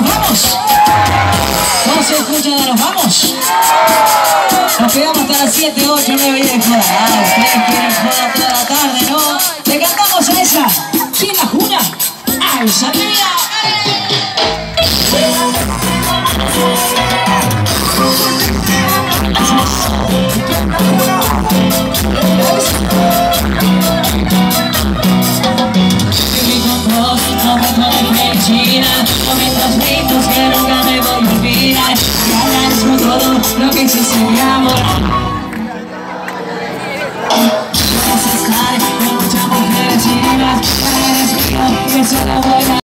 nos vamos. No se escucha, no nos vamos. Nos quedamos hasta las 7, 8, 9 y de joda. Ah, ustedes quieren joda toda la tarde, ¿no? Le cantamos a esa. ¿Quién la juna? ¡Al en mi amor Necesitar, no muchas mujeres a